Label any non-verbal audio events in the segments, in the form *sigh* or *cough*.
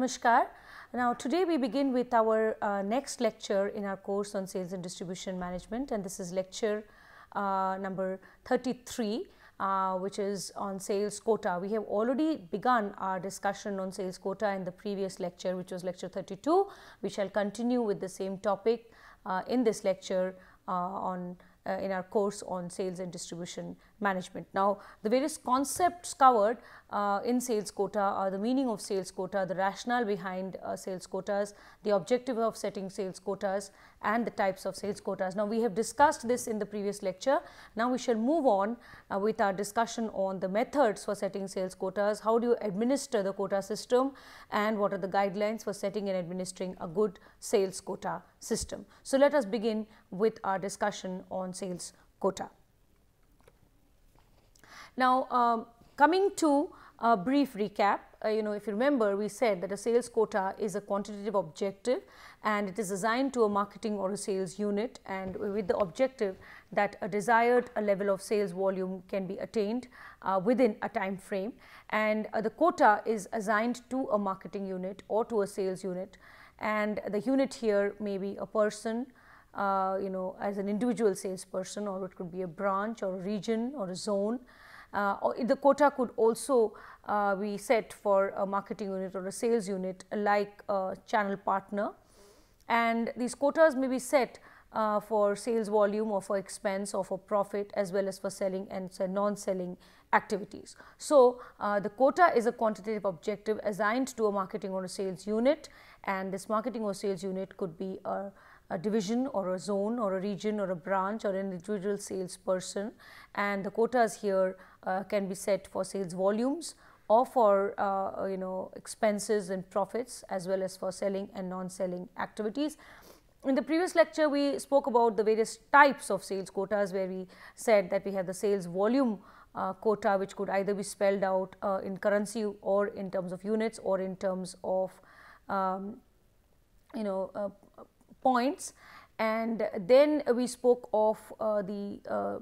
Namaskar. Now today we begin with our uh, next lecture in our course on sales and distribution management and this is lecture uh, number 33 uh, which is on sales quota. We have already begun our discussion on sales quota in the previous lecture which was lecture 32. We shall continue with the same topic uh, in this lecture uh, on uh, in our course on sales and distribution management. Now, the various concepts covered uh, in sales quota or the meaning of sales quota, the rationale behind uh, sales quotas, the objective of setting sales quotas and the types of sales quotas. Now, we have discussed this in the previous lecture. Now, we shall move on uh, with our discussion on the methods for setting sales quotas, how do you administer the quota system and what are the guidelines for setting and administering a good sales quota system. So, let us begin with our discussion on sales quota. Now, um, coming to a brief recap, uh, you know if you remember we said that a sales quota is a quantitative objective and it is assigned to a marketing or a sales unit and with the objective that a desired a level of sales volume can be attained uh, within a time frame. And uh, the quota is assigned to a marketing unit or to a sales unit. And the unit here may be a person uh, you know as an individual salesperson or it could be a branch or a region or a zone the quota could also uh, be set for a marketing unit or a sales unit like a channel partner and these quotas may be set uh, for sales volume or for expense or for profit as well as for selling and non-selling activities. So, uh, the quota is a quantitative objective assigned to a marketing or a sales unit and this marketing or sales unit could be a a division or a zone or a region or a branch or an individual salesperson and the quotas here uh, can be set for sales volumes or for uh, you know expenses and profits as well as for selling and non-selling activities. In the previous lecture we spoke about the various types of sales quotas where we said that we have the sales volume uh, quota which could either be spelled out uh, in currency or in terms of units or in terms of um, you know uh, points. And then we spoke of uh, the uh,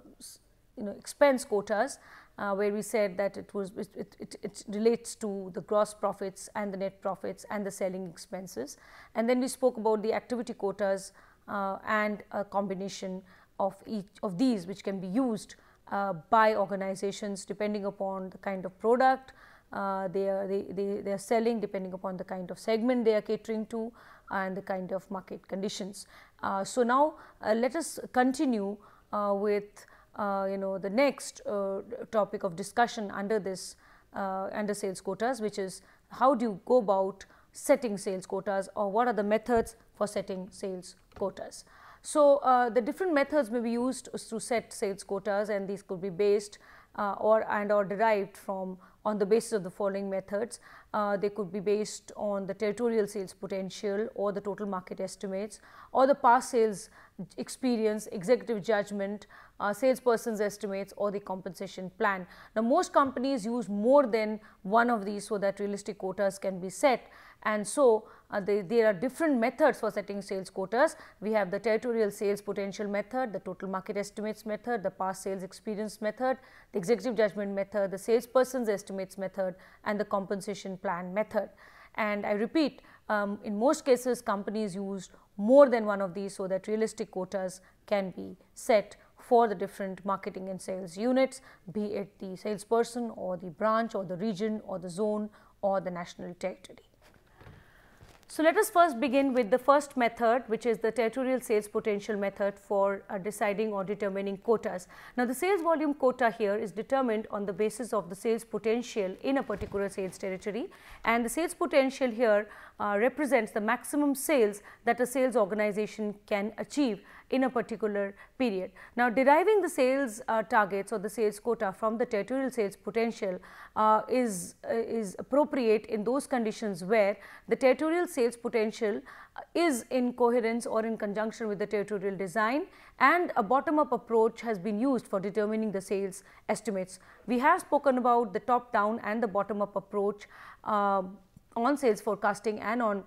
you know expense quotas uh, where we said that it was it, it, it, relates to the gross profits and the net profits and the selling expenses. And then we spoke about the activity quotas uh, and a combination of each of these which can be used uh, by organizations depending upon the kind of product uh, they are they, they, they are selling depending upon the kind of segment they are catering to and the kind of market conditions. Uh, so, now uh, let us continue uh, with you know the next topic of discussion under this under sales quotas which is how do you go about setting sales quotas or what are the methods for setting sales quotas. So, uh, the different methods may be used to set sales quotas and these could be based uh, or and or derived from on the basis of the following methods. Uh, they could be based on the territorial sales potential or the total market estimates or the past sales experience, executive judgment, uh, salesperson's estimates or the compensation plan. Now, most companies use more than one of these so that realistic quotas can be set and so uh, they, there are different methods for setting sales quotas. We have the territorial sales potential method, the total market estimates method, the past sales experience method, the executive judgment method, the salesperson's estimates method and the compensation plan method. And I repeat um, in most cases companies use more than one of these so that realistic quotas can be set for the different marketing and sales units be it the salesperson or the branch or the region or the zone or the national territory. So, let us first begin with the first method which is the territorial sales potential method for uh, deciding or determining quotas. Now, the sales volume quota here is determined on the basis of the sales potential in a particular sales territory and the sales potential here uh, represents the maximum sales that a sales organization can achieve in a particular period. Now, deriving the sales uh, targets or the sales quota from the territorial sales potential uh, is, uh, is appropriate in those conditions where the territorial sales potential uh, is in coherence or in conjunction with the territorial design and a bottom up approach has been used for determining the sales estimates. We have spoken about the top down and the bottom up approach uh, on sales forecasting and on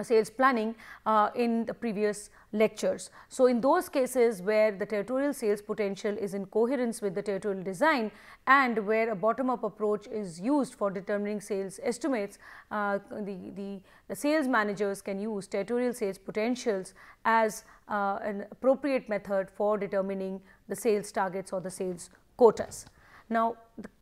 sales planning uh, in the previous lectures. So, in those cases where the territorial sales potential is in coherence with the territorial design and where a bottom up approach is used for determining sales estimates, uh, the, the, the, sales managers can use territorial sales potentials as uh, an appropriate method for determining the sales targets or the sales quotas. Now,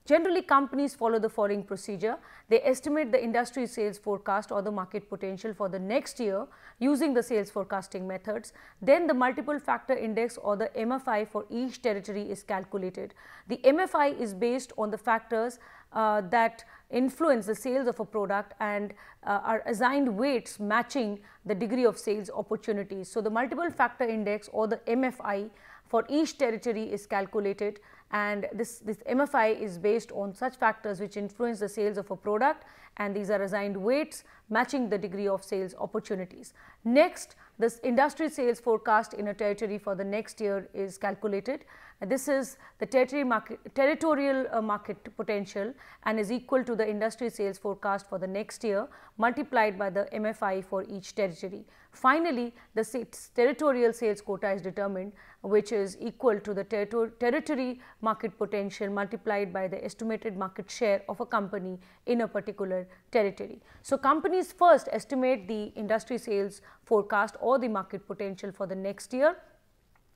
generally companies follow the following procedure. They estimate the industry sales forecast or the market potential for the next year using the sales forecasting methods. Then the multiple factor index or the MFI for each territory is calculated. The MFI is based on the factors uh, that influence the sales of a product and uh, are assigned weights matching the degree of sales opportunities. So, the multiple factor index or the MFI for each territory is calculated and this, this MFI is based on such factors which influence the sales of a product and these are assigned weights matching the degree of sales opportunities. Next, this industry sales forecast in a territory for the next year is calculated. This is the territory market, territorial uh, market potential and is equal to the industry sales forecast for the next year multiplied by the MFI for each territory. Finally, the territorial sales quota is determined which is equal to the territor territory market potential multiplied by the estimated market share of a company in a particular territory. So, companies first estimate the industry sales forecast or the market potential for the next year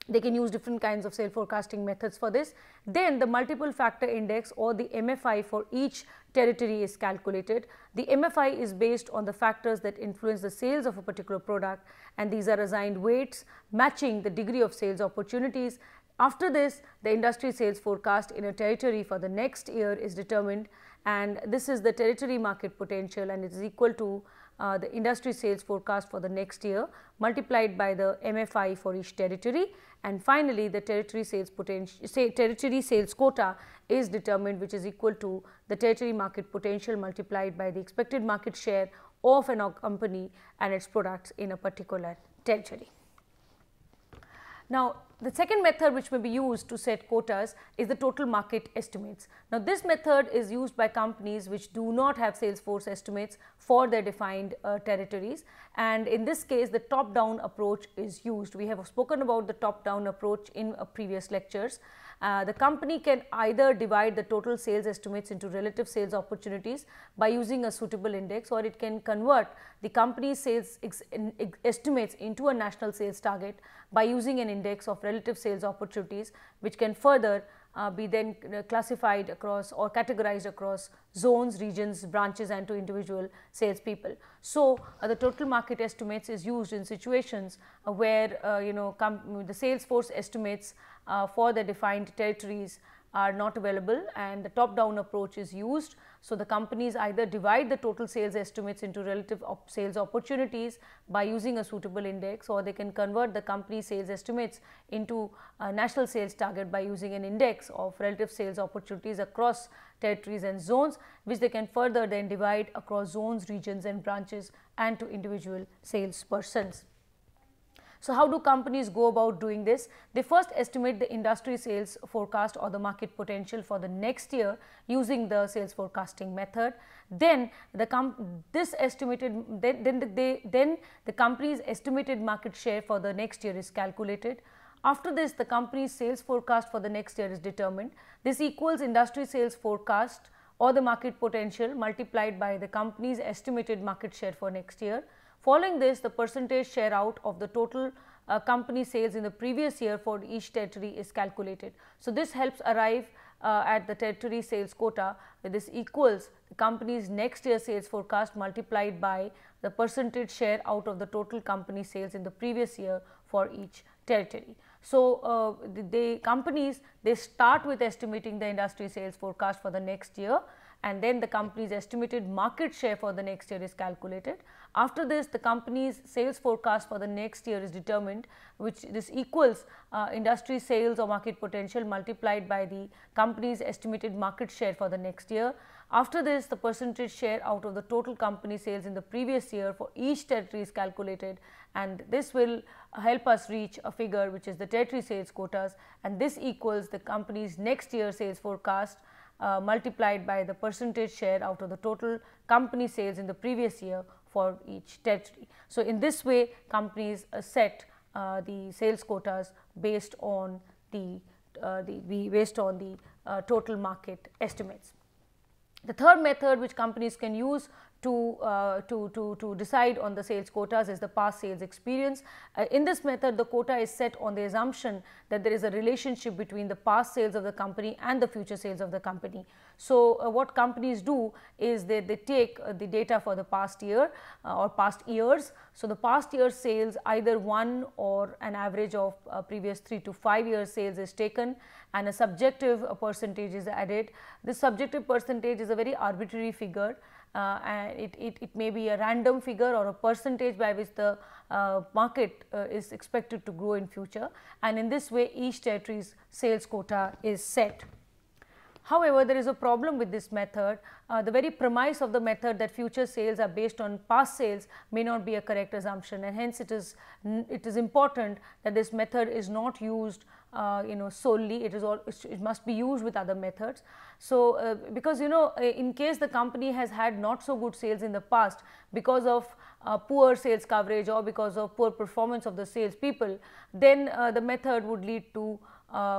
they can use different kinds of sale forecasting methods for this. Then the multiple factor index or the MFI for each territory is calculated. The MFI is based on the factors that influence the sales of a particular product and these are assigned weights matching the degree of sales opportunities. After this, the industry sales forecast in a territory for the next year is determined and this is the territory market potential and it is equal to uh, the industry sales forecast for the next year multiplied by the MFI for each territory and finally the territory sales say territory sales quota is determined which is equal to the territory market potential multiplied by the expected market share of an company and its products in a particular territory. Now, the second method which may be used to set quotas is the total market estimates. Now, this method is used by companies which do not have sales force estimates for their defined uh, territories and in this case the top down approach is used. We have spoken about the top down approach in uh, previous lectures. Uh, the company can either divide the total sales estimates into relative sales opportunities by using a suitable index or it can convert the company's sales estimates into a national sales target by using an index of relative sales opportunities which can further uh, be then uh, classified across or categorized across zones, regions, branches and to individual salespeople. So, uh, the total market estimates is used in situations uh, where uh, you know the sales force estimates uh, for the defined territories are not available and the top down approach is used. So, the companies either divide the total sales estimates into relative op sales opportunities by using a suitable index or they can convert the company sales estimates into a national sales target by using an index of relative sales opportunities across territories and zones which they can further then divide across zones, regions and branches and to individual sales persons. So, how do companies go about doing this? They first estimate the industry sales forecast or the market potential for the next year using the sales forecasting method. Then the this estimated then then they then the company's estimated market share for the next year is calculated. After this, the company's sales forecast for the next year is determined. This equals industry sales forecast or the market potential multiplied by the company's estimated market share for next year. Following this, the percentage share out of the total uh, company sales in the previous year for each territory is calculated. So, this helps arrive uh, at the territory sales quota this equals the company's next year sales forecast multiplied by the percentage share out of the total company sales in the previous year for each territory. So, uh, the, the companies they start with estimating the industry sales forecast for the next year and then the company's estimated market share for the next year is calculated. After this the company's sales forecast for the next year is determined which this equals uh, industry sales or market potential multiplied by the company's estimated market share for the next year. After this the percentage share out of the total company sales in the previous year for each territory is calculated and this will help us reach a figure which is the territory sales quotas and this equals the company's next year sales forecast uh, multiplied by the percentage share out of the total company sales in the previous year for each territory. So, in this way companies uh, set uh, the sales quotas based on the, uh, the based on the uh, total market estimates. The third method which companies can use to, uh, to, to, to decide on the sales quotas is the past sales experience. Uh, in this method, the quota is set on the assumption that there is a relationship between the past sales of the company and the future sales of the company. So, uh, what companies do is they, they take uh, the data for the past year uh, or past years. So, the past year sales either one or an average of uh, previous 3 to 5 years sales is taken and a subjective percentage is added. This subjective percentage is a very arbitrary figure and it, it, it, may be a random figure or a percentage by which the uh, market uh, is expected to grow in future and in this way each territory's sales quota is set. However, there is a problem with this method. Uh, the very premise of the method that future sales are based on past sales may not be a correct assumption and hence it is it is important that this method is not used uh, you know solely it is all it must be used with other methods. So, uh, because you know in case the company has had not so good sales in the past because of uh, poor sales coverage or because of poor performance of the sales people then uh, the method would lead to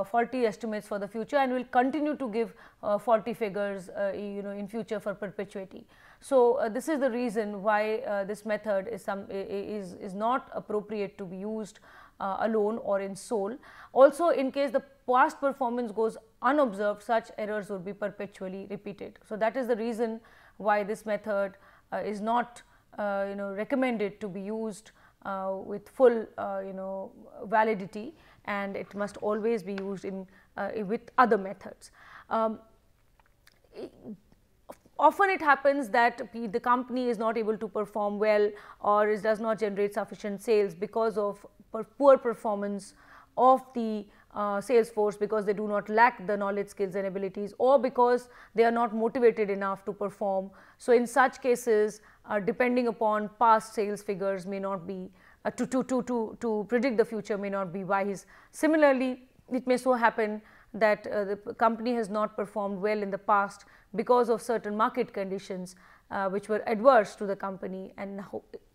faulty estimates for the future and will continue to give uh, faulty figures uh, you know in future for perpetuity. So, uh, this is the reason why uh, this method is some is, is not appropriate to be used uh, alone or in sole. Also in case the past performance goes unobserved such errors would be perpetually repeated. So, that is the reason why this method is not you know recommended to be used with full you know validity and it must always be used in uh, with other methods. Um, often it happens that the company is not able to perform well or it does not generate sufficient sales because of poor performance of the uh, sales force because they do not lack the knowledge skills and abilities or because they are not motivated enough to perform. So, in such cases uh, depending upon past sales figures may not be uh, to, to, to, to, to predict the future may not be wise. Similarly, it may so happen that uh, the company has not performed well in the past because of certain market conditions uh, which were adverse to the company and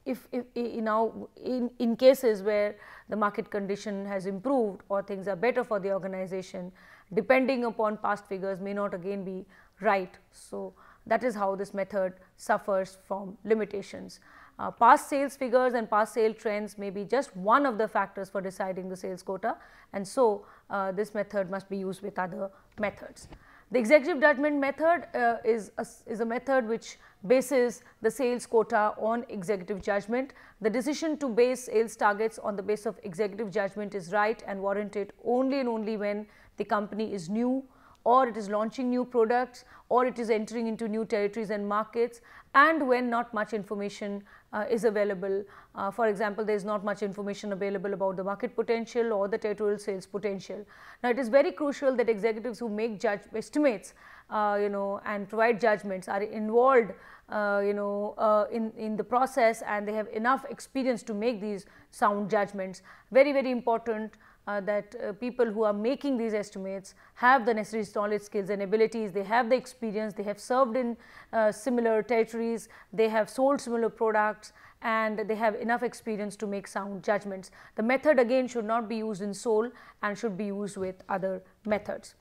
if, if, if now in, in cases where the market condition has improved or things are better for the organization depending upon past figures may not again be right. So, that is how this method suffers from limitations. Uh, past sales figures and past sale trends may be just one of the factors for deciding the sales quota and so uh, this method must be used with other methods. The executive judgment method uh, is, a, is a method which bases the sales quota on executive judgment. The decision to base sales targets on the base of executive judgment is right and warranted only and only when the company is new or it is launching new products or it is entering into new territories and markets and when not much information uh, is available. Uh, for example, there is not much information available about the market potential or the territorial sales potential. Now, it is very crucial that executives who make judge estimates uh, you know and provide judgments are involved uh, you know uh, in, in the process and they have enough experience to make these sound judgments. Very, very important uh, that uh, people who are making these estimates have the necessary knowledge, skills and abilities, they have the experience, they have served in uh, similar territories, they have sold similar products and they have enough experience to make sound judgments. The method again should not be used in sole and should be used with other methods.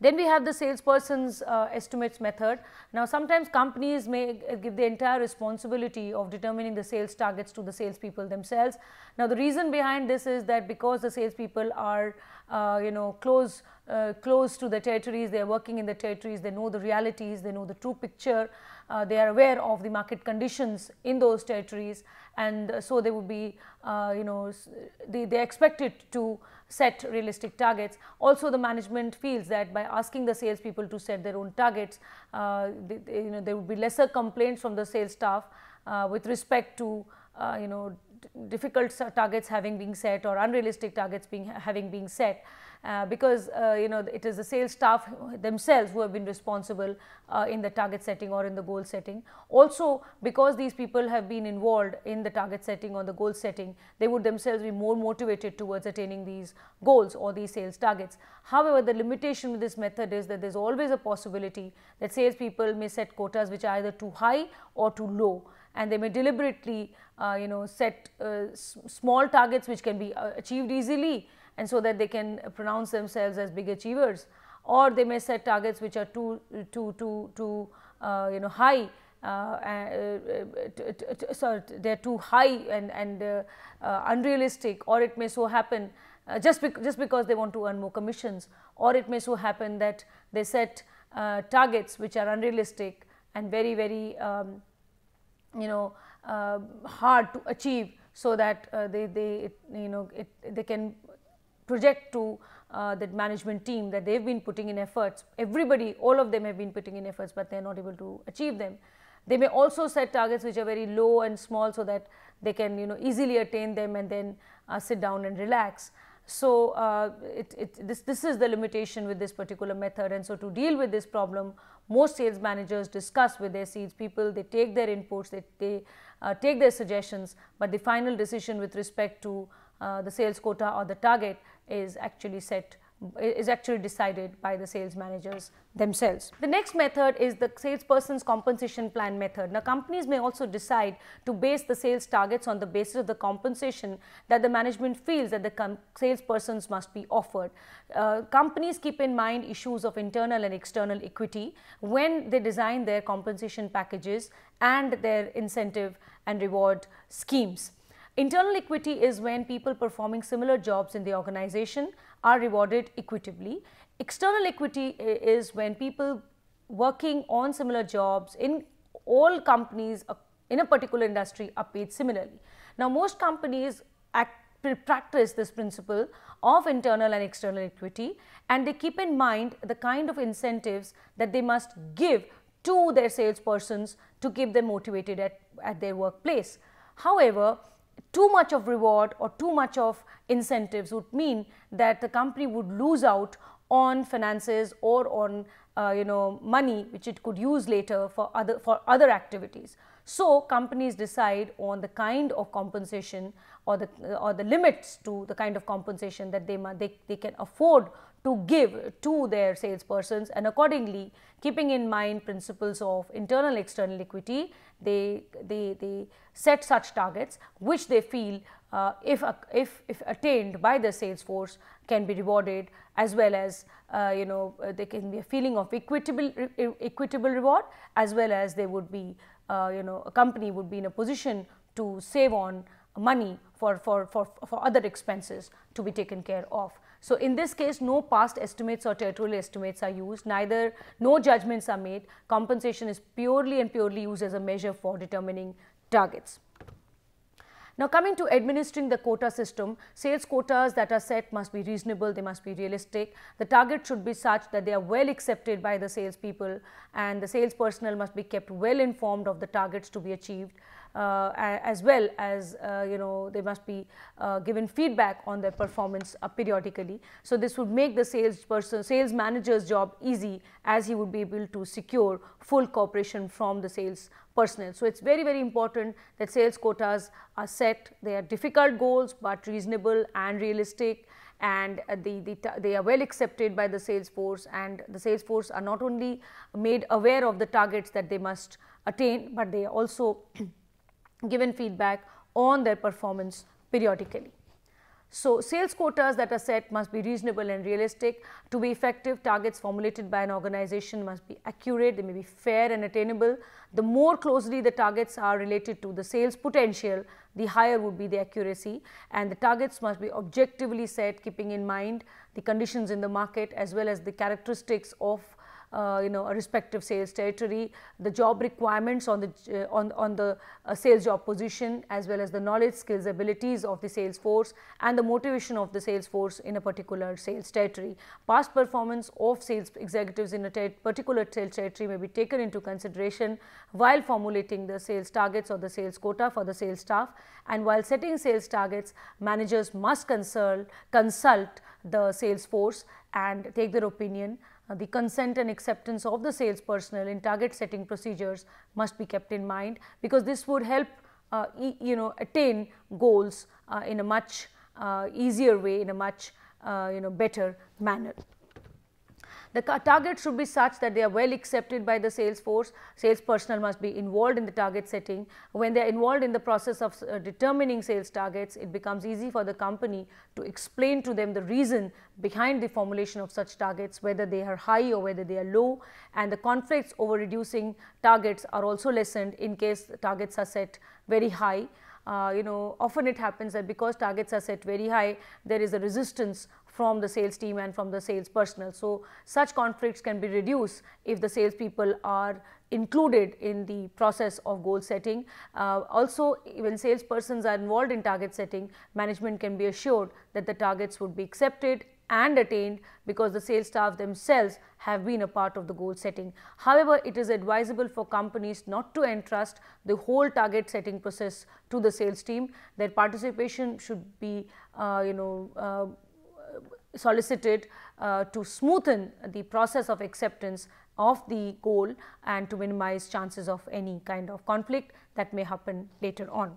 Then we have the salesperson's uh, estimates method. Now, sometimes companies may give the entire responsibility of determining the sales targets to the salespeople themselves. Now, the reason behind this is that because the salespeople are uh, you know close uh, close to the territories, they are working in the territories, they know the realities, they know the true picture, uh, they are aware of the market conditions in those territories and so they would be uh, you know they, they expected to set realistic targets. Also the management feels that by asking the salespeople to set their own targets, uh, they, they, you know there would be lesser complaints from the sales staff uh, with respect to you know difficult targets having been set or unrealistic targets being having been set uh, because uh, you know it is the sales staff themselves who have been responsible uh, in the target setting or in the goal setting. Also because these people have been involved in the target setting or the goal setting, they would themselves be more motivated towards attaining these goals or these sales targets. However, the limitation with this method is that there is always a possibility that salespeople may set quotas which are either too high or too low and they may deliberately uh, you know set uh, small targets which can be achieved easily and so that they can pronounce themselves as big achievers or they may set targets which are too too too too uh, you know high uh, uh, so they are too high and and uh, uh, unrealistic or it may so happen uh, just bec just because they want to earn more commissions or it may so happen that they set targets which are unrealistic and very very um, you know hard to achieve so that they they it, you know it, they can project to uh, that management team that they have been putting in efforts, everybody, all of them have been putting in efforts, but they are not able to achieve them. They may also set targets which are very low and small so that they can you know easily attain them and then uh, sit down and relax. So, uh, it, it, this, this is the limitation with this particular method and so to deal with this problem most sales managers discuss with their sales people, they take their inputs, they, they uh, take their suggestions, but the final decision with respect to uh, the sales quota or the target is actually set is actually decided by the sales managers themselves. The next method is the salesperson's compensation plan method. Now, companies may also decide to base the sales targets on the basis of the compensation that the management feels that the salespersons must be offered. Uh, companies keep in mind issues of internal and external equity when they design their compensation packages and their incentive and reward schemes. Internal equity is when people performing similar jobs in the organization are rewarded equitably. External equity is when people working on similar jobs in all companies uh, in a particular industry are paid similarly. Now, most companies act, practice this principle of internal and external equity and they keep in mind the kind of incentives that they must give to their salespersons to keep them motivated at, at their workplace. However, too much of reward or too much of incentives would mean that the company would lose out on finances or on uh, you know money which it could use later for other for other activities. So, companies decide on the kind of compensation or the or the limits to the kind of compensation that they they, they can afford to give to their salespersons and accordingly keeping in mind principles of internal external equity they, they, they set such targets which they feel uh, if, if, if attained by the sales force can be rewarded as well as uh, you know there can be a feeling of equitable, equitable reward as well as they would be uh, you know a company would be in a position to save on money for, for, for, for other expenses to be taken care of. So, in this case no past estimates or territorial estimates are used, neither no judgments are made, compensation is purely and purely used as a measure for determining targets. Now, coming to administering the quota system, sales quotas that are set must be reasonable, they must be realistic. The target should be such that they are well accepted by the sales people and the sales personnel must be kept well informed of the targets to be achieved as well as uh, you know they must be uh, given feedback on their performance periodically. So, this would make the sales person sales manager's job easy as he would be able to secure full cooperation from the sales personnel. So, it is very very important that sales quotas are set they are difficult goals, but reasonable and realistic and the, the, they are well accepted by the sales force and the sales force are not only made aware of the targets that they must attain, but they also *clears throat* given feedback on their performance periodically. So, sales quotas that are set must be reasonable and realistic. To be effective, targets formulated by an organization must be accurate, they may be fair and attainable. The more closely the targets are related to the sales potential, the higher would be the accuracy and the targets must be objectively set keeping in mind the conditions in the market as well as the characteristics of uh, you know a respective sales territory, the job requirements on the uh, on on the uh, sales job position as well as the knowledge, skills, abilities of the sales force and the motivation of the sales force in a particular sales territory. Past performance of sales executives in a particular sales territory may be taken into consideration while formulating the sales targets or the sales quota for the sales staff and while setting sales targets managers must consult consult the sales force and take their opinion the consent and acceptance of the sales personnel in target setting procedures must be kept in mind because this would help uh, e you know attain goals uh, in a much uh, easier way in a much uh, you know better manner. The target should be such that they are well accepted by the sales force. Sales personnel must be involved in the target setting. When they are involved in the process of uh, determining sales targets, it becomes easy for the company to explain to them the reason behind the formulation of such targets, whether they are high or whether they are low and the conflicts over reducing targets are also lessened in case targets are set very high. Uh, you know often it happens that because targets are set very high there is a resistance from the sales team and from the sales personnel. So, such conflicts can be reduced if the sales people are included in the process of goal setting. Uh, also when salespersons are involved in target setting, management can be assured that the targets would be accepted and attained because the sales staff themselves have been a part of the goal setting. However, it is advisable for companies not to entrust the whole target setting process to the sales team. Their participation should be uh, you know uh, solicited uh, to smoothen the process of acceptance of the goal and to minimize chances of any kind of conflict that may happen later on.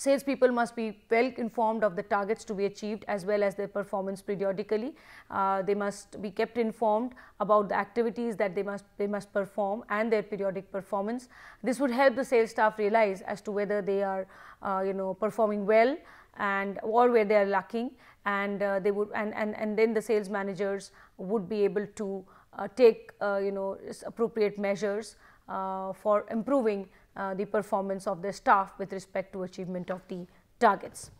Salespeople must be well informed of the targets to be achieved as well as their performance periodically. Uh, they must be kept informed about the activities that they must they must perform and their periodic performance. This would help the sales staff realize as to whether they are uh, you know performing well and or where they are lacking and uh, they would and, and and then the sales managers would be able to uh, take uh, you know appropriate measures uh, for improving uh, the performance of their staff with respect to achievement of the targets.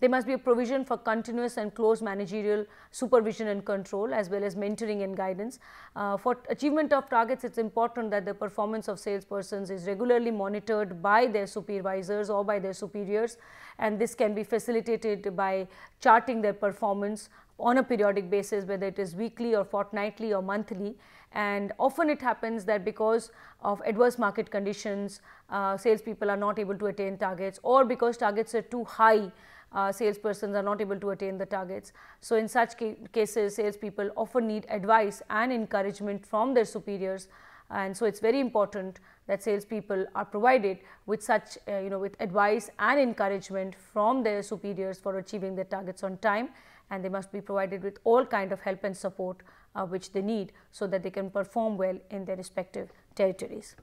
There must be a provision for continuous and close managerial supervision and control as well as mentoring and guidance. Uh, for achievement of targets, it is important that the performance of salespersons is regularly monitored by their supervisors or by their superiors and this can be facilitated by charting their performance on a periodic basis whether it is weekly or fortnightly or monthly and often it happens that because of adverse market conditions uh, salespeople are not able to attain targets or because targets are too high uh, salespersons are not able to attain the targets. So, in such ca cases salespeople often need advice and encouragement from their superiors and so it is very important that salespeople are provided with such uh, you know with advice and encouragement from their superiors for achieving their targets on time and they must be provided with all kind of help and support uh, which they need so that they can perform well in their respective territories.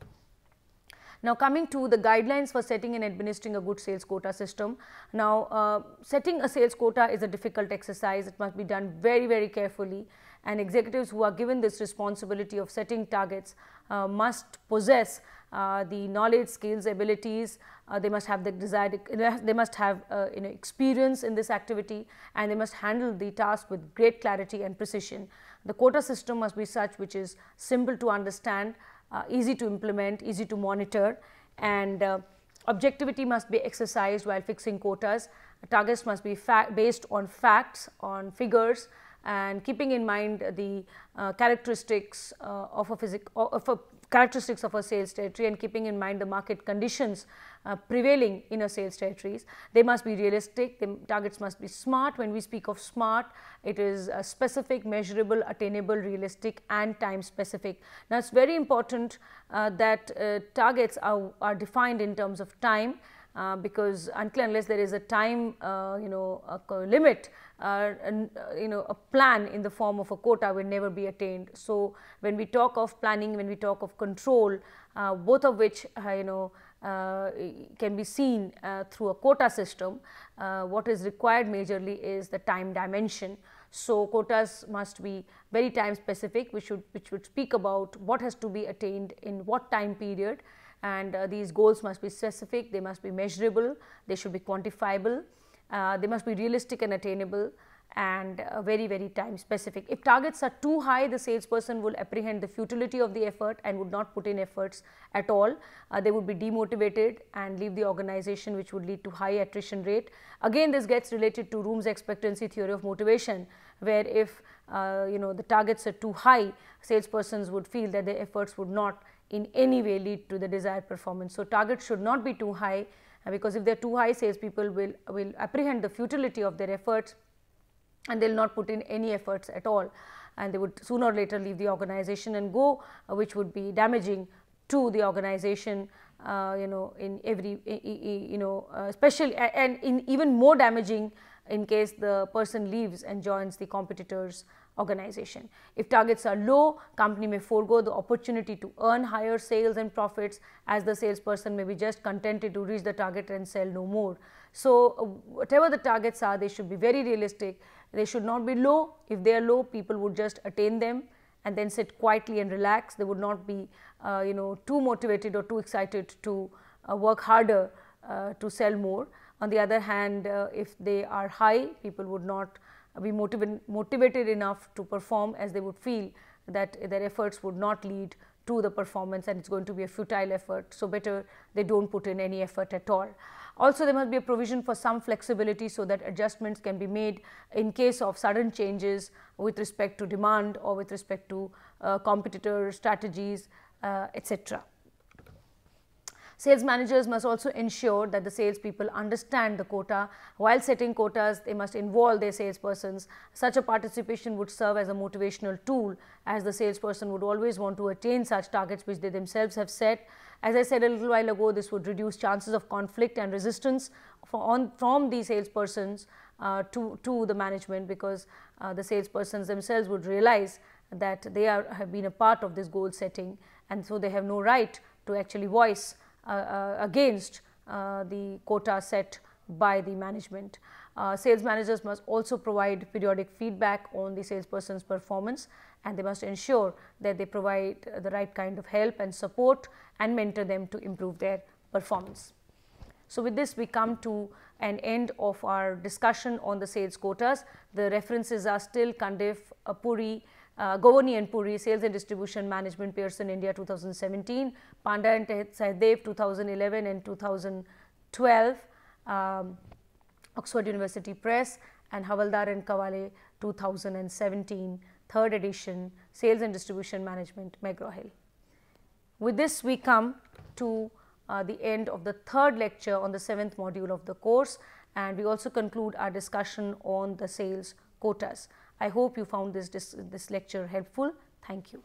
Now, coming to the guidelines for setting and administering a good sales quota system. Now, uh, setting a sales quota is a difficult exercise. It must be done very, very carefully and executives who are given this responsibility of setting targets uh, must possess uh, the knowledge, skills, abilities, uh, they must have the desired, they must have uh, you know experience in this activity and they must handle the task with great clarity and precision. The quota system must be such which is simple to understand, easy to implement, easy to monitor and uh, objectivity must be exercised while fixing quotas. Targets must be based on facts, on figures and keeping in mind the uh, characteristics uh, of a of a characteristics of a sales territory and keeping in mind the market conditions uh, prevailing in a sales territories. They must be realistic, the targets must be smart. When we speak of smart, it is specific, measurable, attainable, realistic and time specific. Now, it is very important uh, that uh, targets are, are defined in terms of time uh, because until unless there is a time uh, you know limit uh, and, uh, you know a plan in the form of a quota will never be attained. So, when we talk of planning when we talk of control uh, both of which you know can be seen through a quota system what is required majorly is the time dimension. So, quotas must be very time specific which should which would speak about what has to be attained in what time period and uh, these goals must be specific, they must be measurable, they should be quantifiable, uh, they must be realistic and attainable and uh, very very time specific. If targets are too high the salesperson will apprehend the futility of the effort and would not put in efforts at all. Uh, they would be demotivated and leave the organization which would lead to high attrition rate. Again this gets related to Vroom's expectancy theory of motivation where if uh, you know the targets are too high salespersons would feel that their efforts would not in any way lead to the desired performance. So, targets should not be too high uh, because if they are too high salespeople will, will apprehend the futility of their efforts and they will not put in any efforts at all and they would sooner or later leave the organization and go uh, which would be damaging to the organization uh, you know in every you know uh, especially and in even more damaging in case the person leaves and joins the competitors organization. If targets are low, company may forego the opportunity to earn higher sales and profits as the salesperson may be just contented to reach the target and sell no more. So, whatever the targets are, they should be very realistic. They should not be low. If they are low, people would just attain them and then sit quietly and relax. They would not be, uh, you know, too motivated or too excited to uh, work harder uh, to sell more. On the other hand, uh, if they are high, people would not be motiv motivated enough to perform as they would feel that their efforts would not lead to the performance and it is going to be a futile effort. So, better they do not put in any effort at all. Also, there must be a provision for some flexibility so that adjustments can be made in case of sudden changes with respect to demand or with respect to uh, competitor strategies, uh, etc. Sales managers must also ensure that the salespeople understand the quota. While setting quotas, they must involve their salespersons. Such a participation would serve as a motivational tool as the salesperson would always want to attain such targets which they themselves have set. As I said a little while ago, this would reduce chances of conflict and resistance on, from the salespersons uh, to, to the management because uh, the salespersons themselves would realize that they are, have been a part of this goal setting and so they have no right to actually voice against uh, the quota set by the management. Uh, sales managers must also provide periodic feedback on the salesperson's performance and they must ensure that they provide the right kind of help and support and mentor them to improve their performance. So, with this we come to an end of our discussion on the sales quotas. The references are still Cundiff, Puri, uh, Govoni and Puri, Sales and Distribution Management, Pearson India 2017, Panda and Sahadev 2011 and 2012, um, Oxford University Press and Havaldar and Cavale 2017, third edition, Sales and Distribution Management, McGraw-Hill. With this, we come to uh, the end of the third lecture on the seventh module of the course and we also conclude our discussion on the sales quotas. I hope you found this, this, this lecture helpful. Thank you.